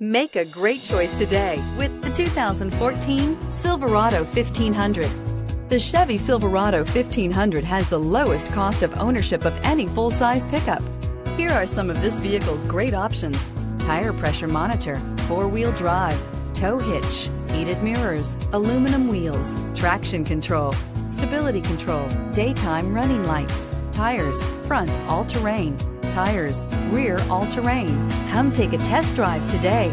Make a great choice today with the 2014 Silverado 1500. The Chevy Silverado 1500 has the lowest cost of ownership of any full-size pickup. Here are some of this vehicle's great options. Tire pressure monitor, four-wheel drive, tow hitch, heated mirrors, aluminum wheels, traction control, stability control, daytime running lights, tires, front all-terrain, tires, rear all-terrain. Come take a test drive today.